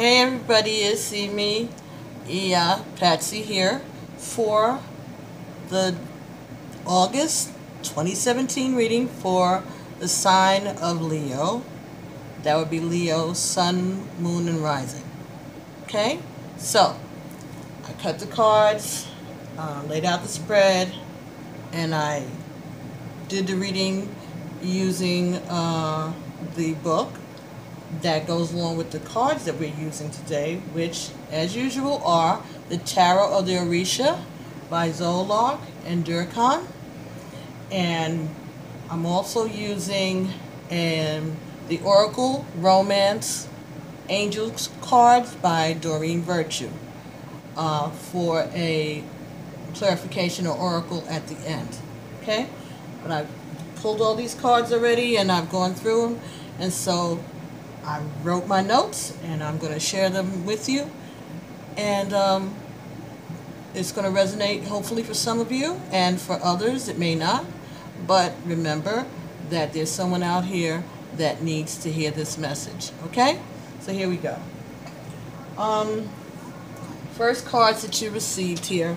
Hey everybody, it's me, yeah, Patsy here for the August 2017 reading for the sign of Leo. That would be Leo, Sun, Moon, and Rising. Okay, so I cut the cards, uh, laid out the spread, and I did the reading using uh, the book that goes along with the cards that we're using today, which, as usual, are the Tarot of the Orisha by Zolrak and Durkon. And I'm also using um, the Oracle Romance Angels cards by Doreen Virtue uh, for a clarification or oracle at the end. Okay? But I've pulled all these cards already and I've gone through them. And so I wrote my notes and I'm going to share them with you. And um, it's going to resonate hopefully for some of you and for others it may not. But remember that there's someone out here that needs to hear this message. Okay? So here we go. Um, first cards that you received here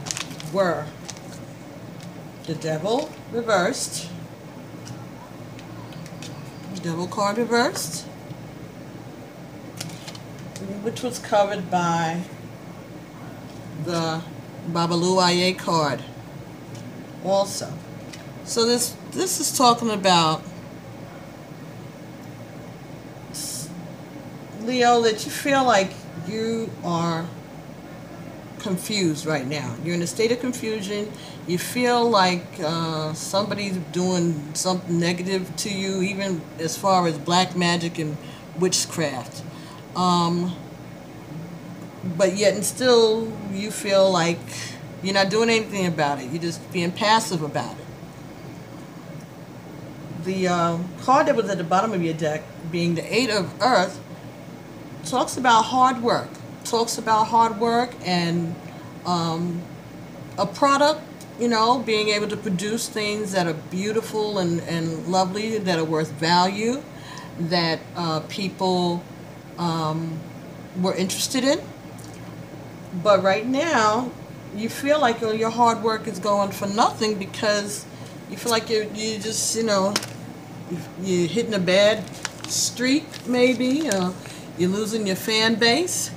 were the Devil reversed, Devil card reversed, which was covered by the Babalu Aye card also. So this this is talking about Leo that you feel like you are confused right now. You're in a state of confusion. You feel like uh, somebody's doing something negative to you, even as far as black magic and witchcraft. Um, but yet and still you feel like you're not doing anything about it. You're just being passive about it. The uh, card that was at the bottom of your deck, being the Eight of Earth, talks about hard work. Talks about hard work and um, a product, you know, being able to produce things that are beautiful and, and lovely, that are worth value, that uh, people um, were interested in but right now, you feel like your hard work is going for nothing because you feel like you're, you just, you know, you're hitting a bad streak maybe. You're losing your fan base.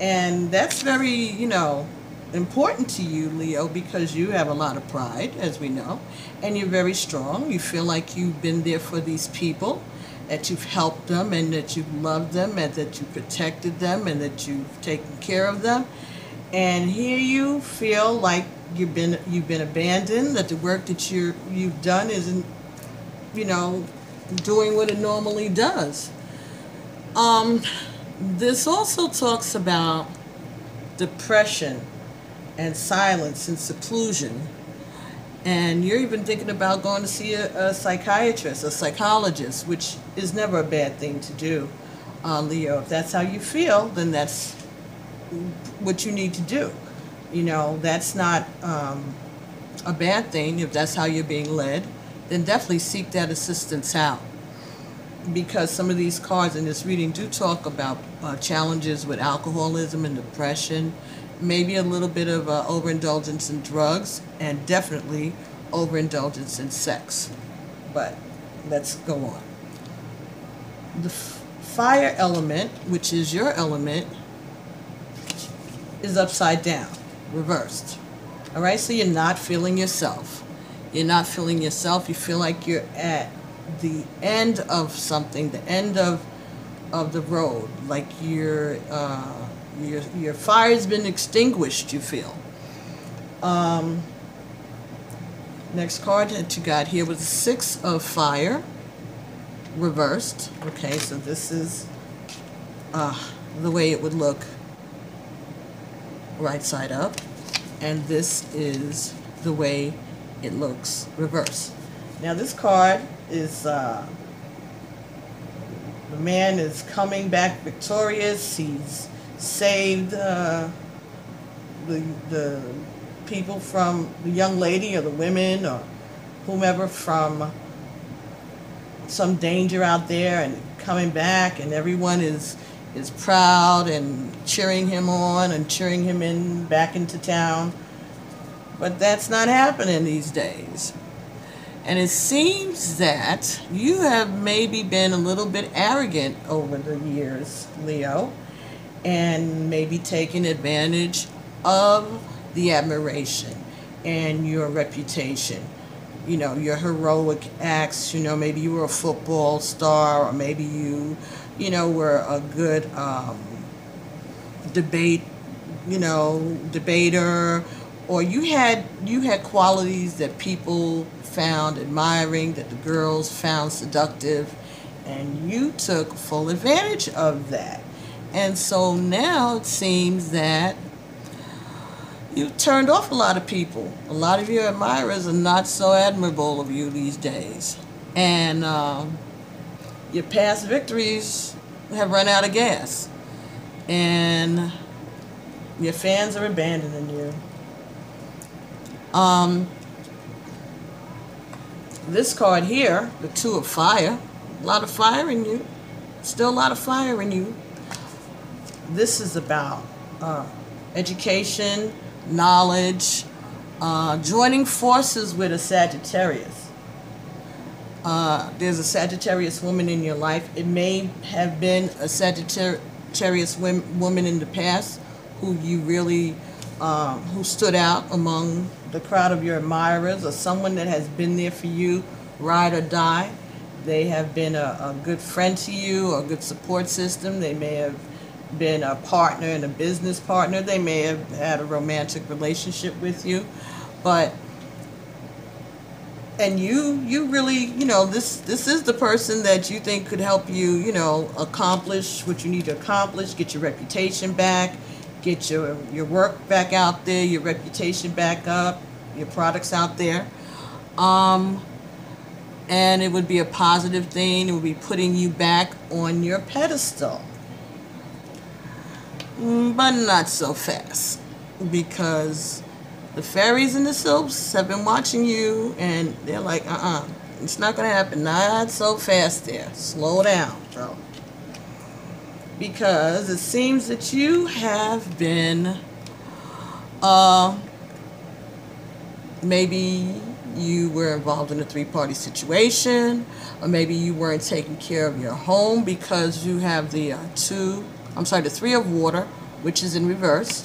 And that's very, you know, important to you, Leo, because you have a lot of pride, as we know, and you're very strong. You feel like you've been there for these people, that you've helped them, and that you've loved them, and that you've protected them, and that you've taken care of them. And here you feel like you've been you've been abandoned, that the work that you you've done isn't, you know, doing what it normally does. Um, this also talks about depression and silence and seclusion. And you're even thinking about going to see a, a psychiatrist, a psychologist, which is never a bad thing to do, uh, Leo. If that's how you feel, then that's what you need to do. You know, that's not um, a bad thing. If that's how you're being led, then definitely seek that assistance out. Because some of these cards in this reading do talk about uh, challenges with alcoholism and depression, maybe a little bit of uh, overindulgence in drugs, and definitely overindulgence in sex. But let's go on. The fire element, which is your element, is upside down, reversed. All right, so you're not feeling yourself. You're not feeling yourself. You feel like you're at the end of something, the end of of the road, like your uh, your your fire's been extinguished. You feel. Um, next card that you got here was the six of fire, reversed. Okay, so this is uh, the way it would look right side up and this is the way it looks reverse. Now this card is uh, the man is coming back victorious. He's saved uh, the the people from the young lady or the women or whomever from some danger out there and coming back and everyone is is proud and cheering him on and cheering him in back into town. But that's not happening these days. And it seems that you have maybe been a little bit arrogant over the years, Leo, and maybe taking advantage of the admiration and your reputation. You know, your heroic acts, you know, maybe you were a football star or maybe you, you know, were a good um, debate, you know, debater or you had you had qualities that people found admiring, that the girls found seductive, and you took full advantage of that. And so now it seems that you've turned off a lot of people. A lot of your admirers are not so admirable of you these days. And um, your past victories have run out of gas. And your fans are abandoning you. Um, this card here, the Two of Fire, a lot of fire in you. Still a lot of fire in you. This is about uh, education, knowledge, uh, joining forces with a Sagittarius. Uh, there's a Sagittarius woman in your life. It may have been a Sagittarius woman in the past who you really, uh, who stood out among the crowd of your admirers or someone that has been there for you, ride or die. They have been a, a good friend to you, a good support system. They may have been a partner and a business partner. They may have had a romantic relationship with you, but and you you really you know this this is the person that you think could help you you know accomplish what you need to accomplish, get your reputation back, get your your work back out there, your reputation back up, your products out there. Um, and it would be a positive thing. It would be putting you back on your pedestal. But not so fast because the fairies and the soaps have been watching you and they're like, uh-uh, it's not going to happen. Not so fast there. Slow down, bro because it seems that you have been uh, maybe you were involved in a three-party situation or maybe you weren't taking care of your home because you have the uh, two I'm sorry the three of water which is in reverse.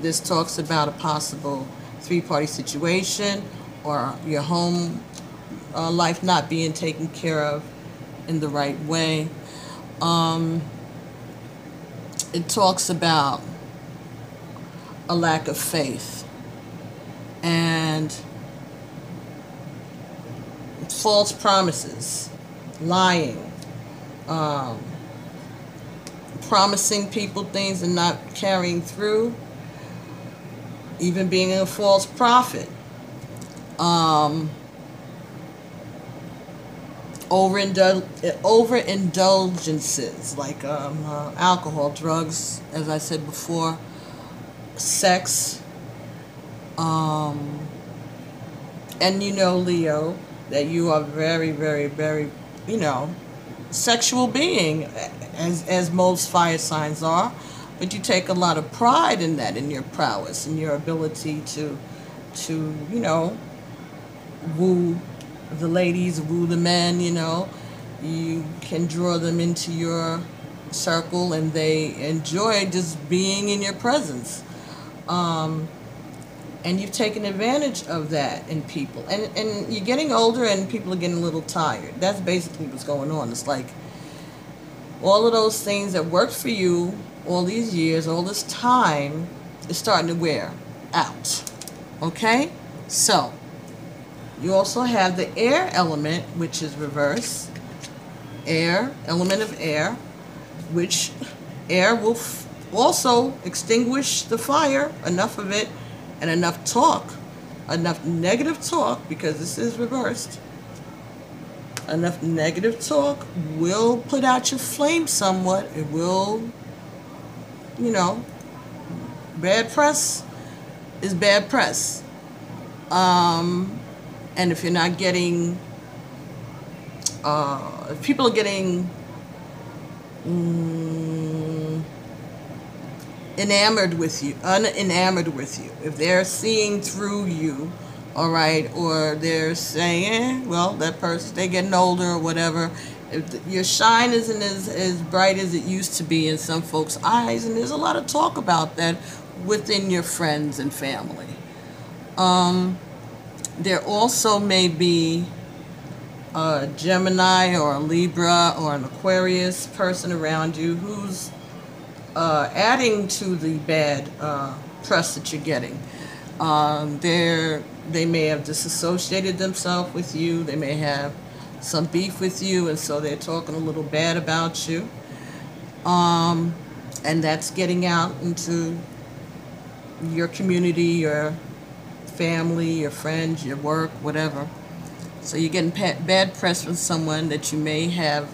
This talks about a possible three-party situation or your home uh, life not being taken care of in the right way. Um, it talks about a lack of faith. And false promises, lying, um, promising people things and not carrying through, even being a false prophet. Um, overindul- overindulgences like um, uh, alcohol, drugs, as I said before, sex, um, and you know, Leo, that you are very, very, very, you know, sexual being, as as most fire signs are, but you take a lot of pride in that, in your prowess, in your ability to, to you know, woo the ladies woo the men, you know. You can draw them into your circle and they enjoy just being in your presence. Um, and you've taken advantage of that in people. And, and you're getting older and people are getting a little tired. That's basically what's going on. It's like all of those things that worked for you all these years, all this time, is starting to wear out. Okay? So, you also have the air element, which is reverse. Air, element of air, which air will also extinguish the fire, enough of it, and enough talk, enough negative talk, because this is reversed. Enough negative talk will put out your flame somewhat. It will, you know, bad press is bad press. Um, and if you're not getting, uh, if people are getting, mm, enamored with you, unenamored with you, if they're seeing through you, all right, or they're saying, well, that person, they're getting older or whatever, if your shine isn't as, as bright as it used to be in some folks' eyes, and there's a lot of talk about that within your friends and family. Um, there also may be a Gemini or a Libra or an Aquarius person around you who's uh, adding to the bad uh, press that you're getting. Um, they're, they may have disassociated themselves with you. They may have some beef with you, and so they're talking a little bad about you. Um, and that's getting out into your community, your family, your friends, your work, whatever. So you're getting bad press from someone that you may have,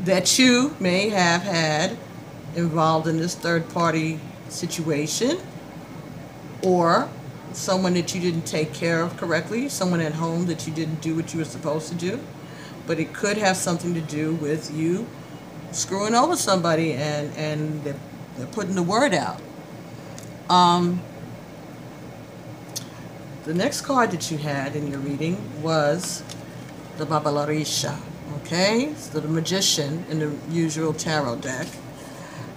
that you may have had involved in this third party situation, or someone that you didn't take care of correctly, someone at home that you didn't do what you were supposed to do. But it could have something to do with you screwing over somebody and, and they're, they're putting the word out. Um, the next card that you had in your reading was the Babalarisha, okay? So the magician in the usual tarot deck.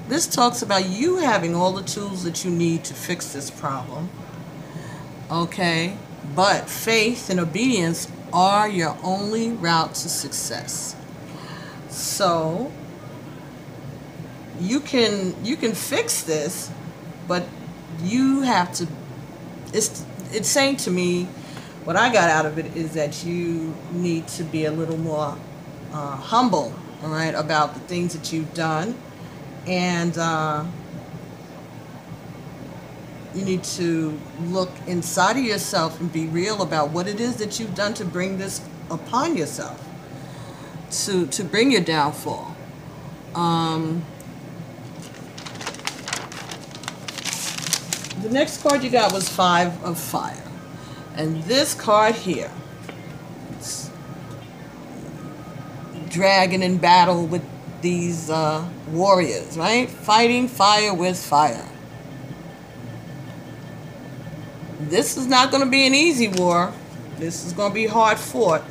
This talks about you having all the tools that you need to fix this problem okay? But faith and obedience are your only route to success. So you can you can fix this, but you have to it's it's saying to me what I got out of it is that you need to be a little more uh, humble, all right, about the things that you've done, and uh, you need to look inside of yourself and be real about what it is that you've done to bring this upon yourself, to, to bring your downfall. Um, the next card you got was Five of Fire. And this card here, dragon in battle with these uh, warriors, right? Fighting fire with fire. This is not going to be an easy war. This is going to be hard fought.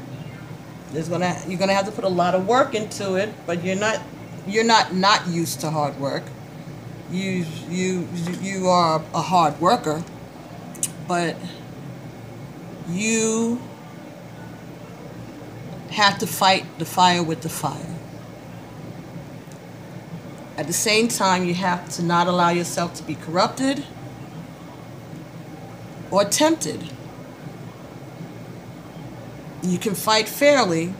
There's gonna you're gonna have to put a lot of work into it, but you're not you're not not used to hard work. You you you are a hard worker, but you have to fight the fire with the fire. At the same time, you have to not allow yourself to be corrupted or tempted. You can fight fairly,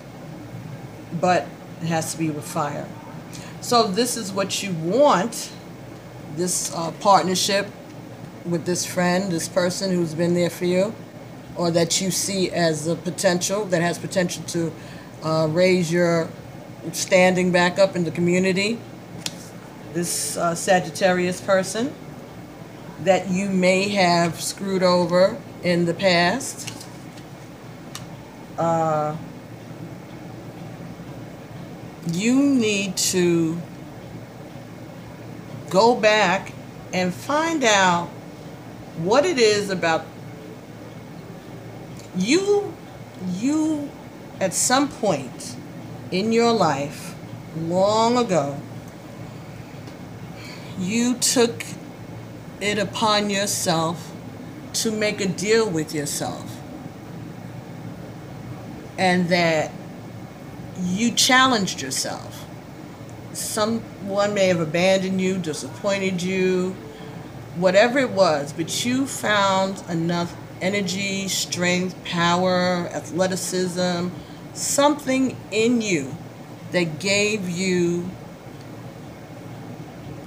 but it has to be with fire. So this is what you want, this uh, partnership with this friend, this person who's been there for you, or that you see as a potential, that has potential to uh, raise your standing back up in the community. This uh, Sagittarius person that you may have screwed over in the past. Uh, you need to go back and find out what it is about you you at some point in your life long ago you took it upon yourself to make a deal with yourself. And that you challenged yourself. Someone may have abandoned you, disappointed you, whatever it was, but you found enough energy, strength, power, athleticism, something in you that gave you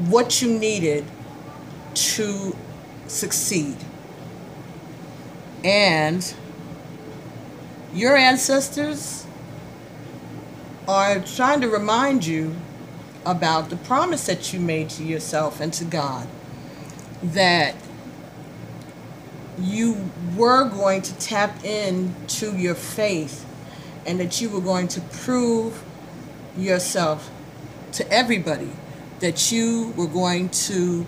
what you needed to succeed. And your ancestors are trying to remind you about the promise that you made to yourself and to God that you were going to tap into your faith and that you were going to prove yourself to everybody that you were going to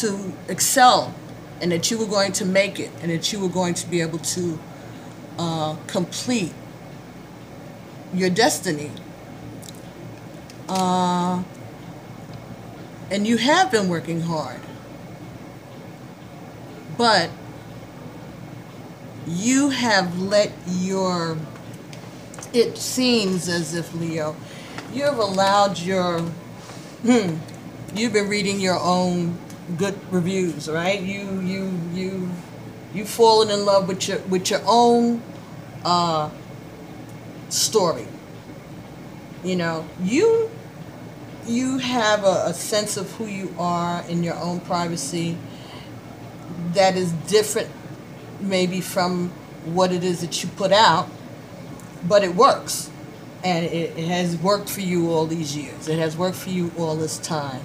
to excel and that you were going to make it and that you were going to be able to uh, complete your destiny. Uh, and you have been working hard. But you have let your, it seems as if, Leo, you have allowed your, hmm, you've been reading your own good reviews, right? You, you, you, you've fallen in love with your, with your own uh, story. You know, you you have a, a, sense of who you are in your own privacy that is different maybe from what it is that you put out, but it works. And it, it has worked for you all these years. It has worked for you all this time.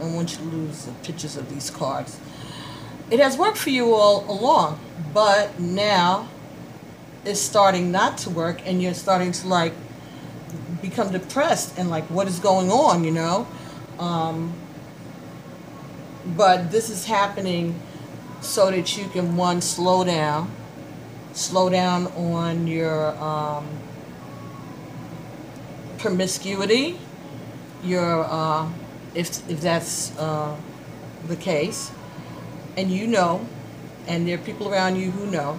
I want you to lose the pictures of these cards. It has worked for you all along, but now it's starting not to work and you're starting to like become depressed and like what is going on you know um, but this is happening so that you can one slow down slow down on your um, promiscuity your uh, if if that's uh, the case and you know and there are people around you who know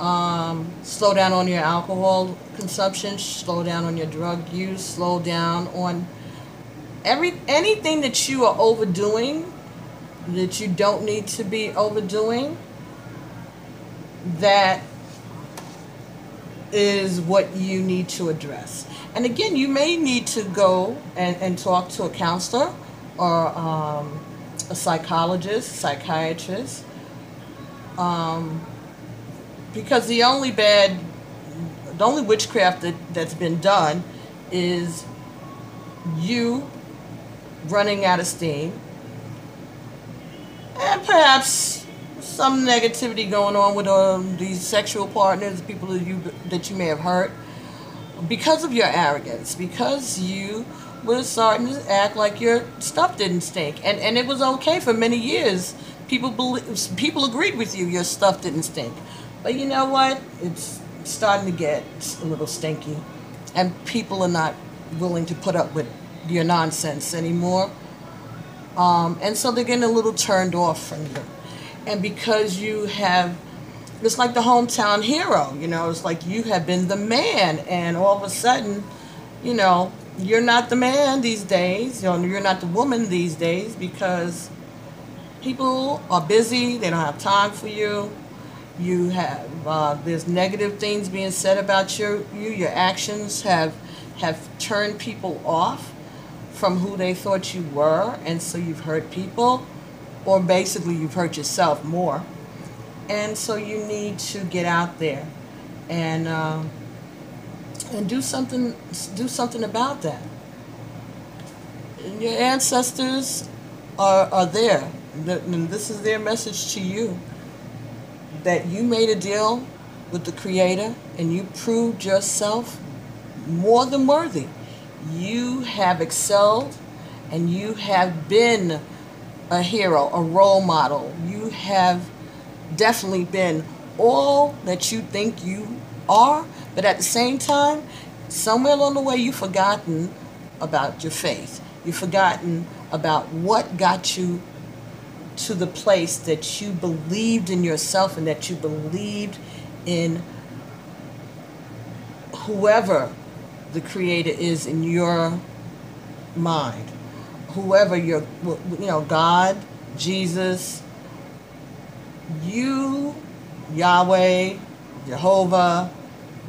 um, slow down on your alcohol consumption, slow down on your drug use, slow down on every anything that you are overdoing that you don't need to be overdoing. That is what you need to address. And again, you may need to go and, and talk to a counselor or um, a psychologist, psychiatrist. Um, because the only bad, the only witchcraft that, that's been done is you running out of steam and perhaps some negativity going on with um, these sexual partners, people that you that you may have hurt, because of your arrogance, because you were starting to act like your stuff didn't stink, and and it was okay for many years. People believe, people agreed with you, your stuff didn't stink. But you know what? It's starting to get a little stinky. And people are not willing to put up with your nonsense anymore. Um, and so they're getting a little turned off from you. And because you have, it's like the hometown hero, you know, it's like you have been the man. And all of a sudden, you know, you're not the man these days. You know, you're not the woman these days because people are busy. They don't have time for you you have uh, there's negative things being said about your you your actions have have turned people off from who they thought you were and so you've hurt people or basically you've hurt yourself more. And so you need to get out there and uh, and do something do something about that. And your ancestors are, are there. And this is their message to you that you made a deal with the Creator and you proved yourself more than worthy. You have excelled and you have been a hero, a role model. You have definitely been all that you think you are, but at the same time, somewhere along the way, you've forgotten about your faith. You've forgotten about what got you to the place that you believed in yourself and that you believed in whoever the creator is in your mind whoever your you know god jesus you yahweh jehovah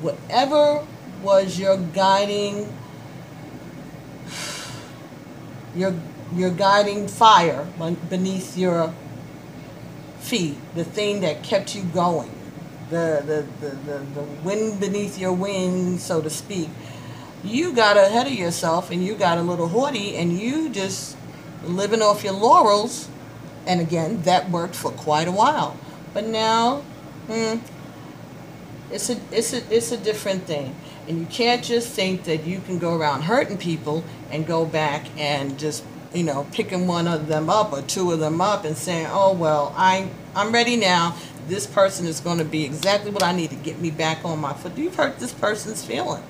whatever was your guiding your your guiding fire beneath your feet, the thing that kept you going, the, the, the, the, the wind beneath your wings, so to speak. You got ahead of yourself and you got a little haughty and you just living off your laurels. And again, that worked for quite a while. But now, hmm, it's a, it's a, it's a different thing. And you can't just think that you can go around hurting people and go back and just you know, picking one of them up or two of them up and saying, "Oh well, I I'm ready now. This person is going to be exactly what I need to get me back on my foot." You've hurt this person's feeling.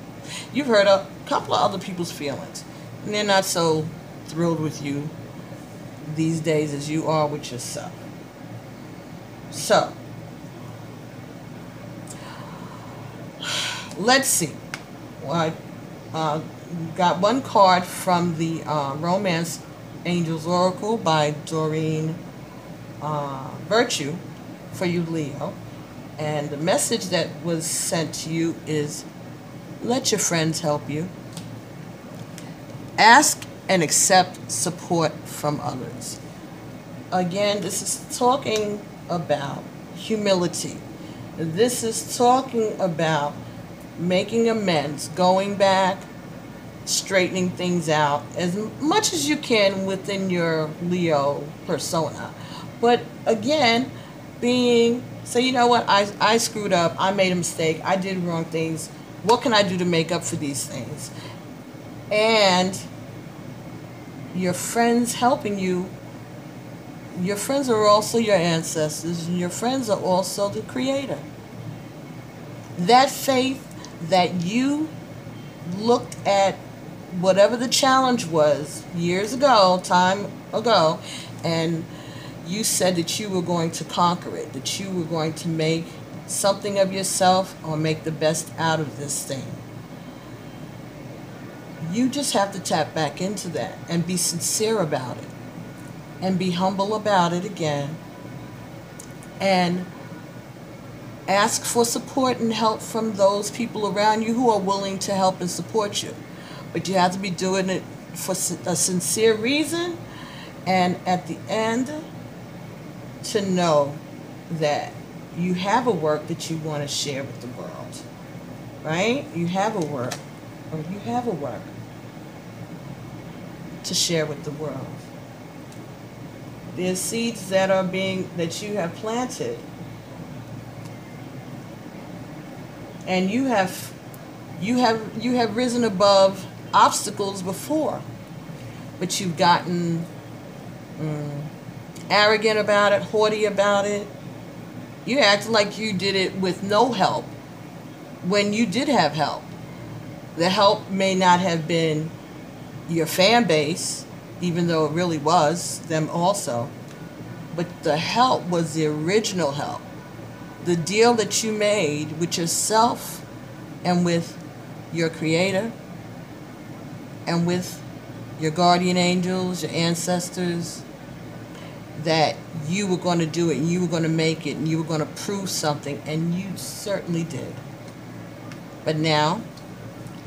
You've hurt a couple of other people's feelings, and they're not so thrilled with you these days as you are with yourself. So, let's see. I uh, got one card from the uh, Romance Angels Oracle by Doreen uh, Virtue for you, Leo. And the message that was sent to you is let your friends help you. Ask and accept support from others. Again, this is talking about humility. This is talking about making amends, going back, straightening things out as much as you can within your Leo persona. But again, being say, you know what, I, I screwed up, I made a mistake, I did wrong things. What can I do to make up for these things? And your friends helping you. Your friends are also your ancestors, and your friends are also the creator. That faith that you looked at whatever the challenge was years ago, time ago, and you said that you were going to conquer it, that you were going to make something of yourself or make the best out of this thing. You just have to tap back into that and be sincere about it and be humble about it again and ask for support and help from those people around you who are willing to help and support you. But you have to be doing it for a sincere reason and at the end to know that you have a work that you want to share with the world. Right? You have a work or you have a work to share with the world. There's seeds that are being that you have planted. And you have you have you have risen above obstacles before. But you've gotten mm, arrogant about it, haughty about it. You act like you did it with no help when you did have help. The help may not have been your fan base, even though it really was them also. But the help was the original help. The deal that you made with yourself and with your creator and with your guardian angels, your ancestors, that you were going to do it and you were going to make it and you were going to prove something, and you certainly did. But now,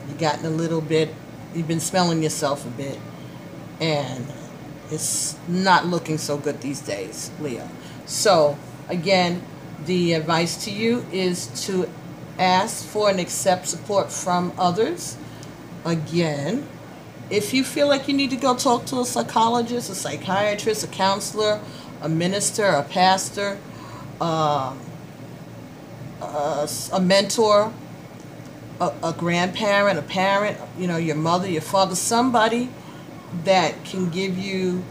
you've gotten a little bit you've been smelling yourself a bit, and it's not looking so good these days, Leo. So, again, the advice to you is to ask for and accept support from others. Again, if you feel like you need to go talk to a psychologist, a psychiatrist, a counselor, a minister, a pastor, uh, a, a mentor, a, a grandparent, a parent, you know, your mother, your father, somebody that can give you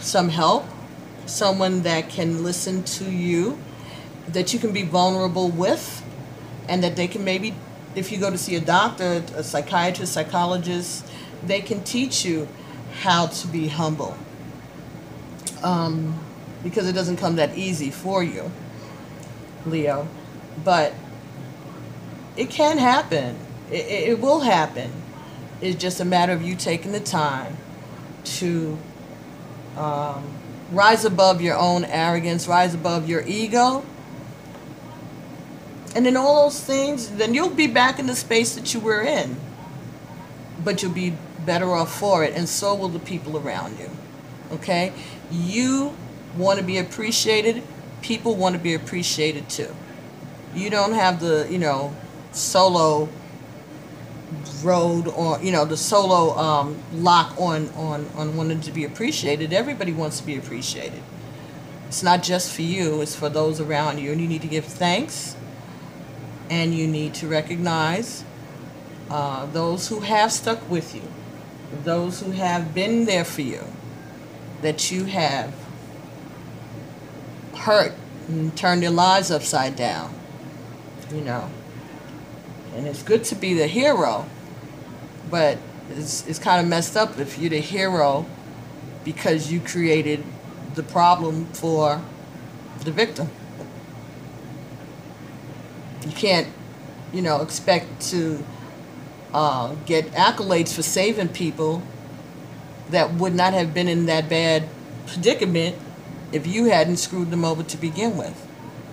some help, someone that can listen to you, that you can be vulnerable with, and that they can maybe, if you go to see a doctor, a psychiatrist, psychologist, they can teach you how to be humble. Um, because it doesn't come that easy for you, Leo. But it can happen. It, it will happen. It's just a matter of you taking the time to um, rise above your own arrogance, rise above your ego. And then all those things, then you'll be back in the space that you were in. But you'll be better off for it, and so will the people around you. Okay? You want to be appreciated, people want to be appreciated too. You don't have the, you know, solo road or you know the solo um, lock on on on wanting to be appreciated everybody wants to be appreciated it's not just for you it's for those around you and you need to give thanks and you need to recognize uh, those who have stuck with you those who have been there for you, that you have hurt and turned their lives upside down, you know. And it's good to be the hero, but it's, it's kind of messed up if you're the hero because you created the problem for the victim. You can't, you know, expect to uh, get accolades for saving people that would not have been in that bad predicament if you hadn't screwed them over to begin with.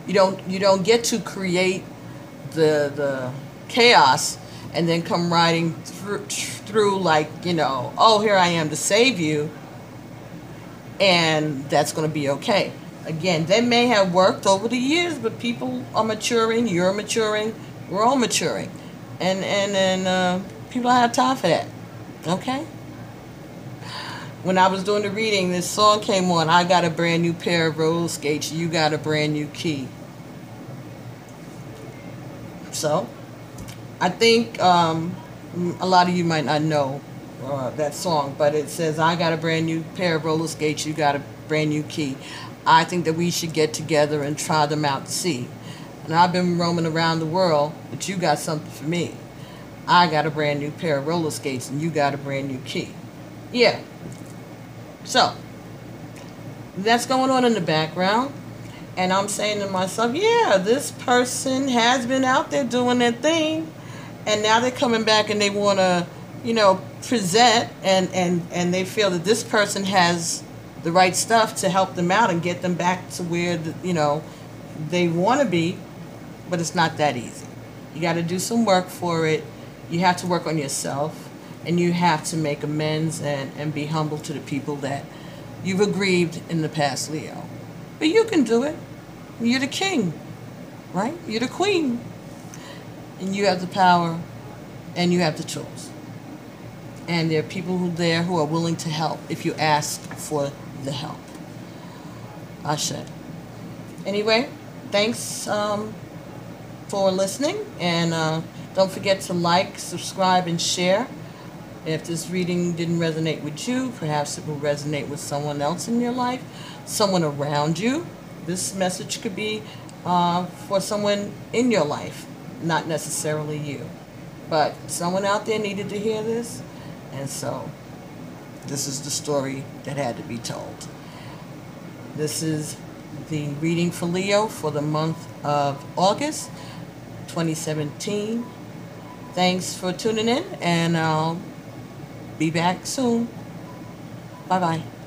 You don't you don't get to create the the chaos and then come riding through, through like you know oh here I am to save you and that's going to be okay. Again, they may have worked over the years, but people are maturing. You're maturing. We're all maturing, and and and uh, people don't have time for that. Okay. When I was doing the reading, this song came on. I got a brand new pair of roller skates. You got a brand new key. So, I think um, a lot of you might not know uh, that song, but it says, I got a brand new pair of roller skates, you got a brand new key. I think that we should get together and try them out see. And I've been roaming around the world, but you got something for me. I got a brand new pair of roller skates, and you got a brand new key. Yeah. So, that's going on in the background. And I'm saying to myself, yeah, this person has been out there doing their thing and now they're coming back and they want to you know present and and and they feel that this person has the right stuff to help them out and get them back to where the, you know they want to be but it's not that easy. You got to do some work for it. You have to work on yourself and you have to make amends and and be humble to the people that you've aggrieved in the past leo. But you can do it. You're the king right? You're the queen. And you have the power and you have the tools. And there are people who there who are willing to help if you ask for the help. I should. Anyway, thanks um, for listening, and uh, don't forget to like, subscribe, and share. If this reading didn't resonate with you, perhaps it will resonate with someone else in your life, someone around you. This message could be uh, for someone in your life not necessarily you. But someone out there needed to hear this, and so this is the story that had to be told. This is the reading for Leo for the month of August 2017. Thanks for tuning in, and I'll be back soon. Bye bye.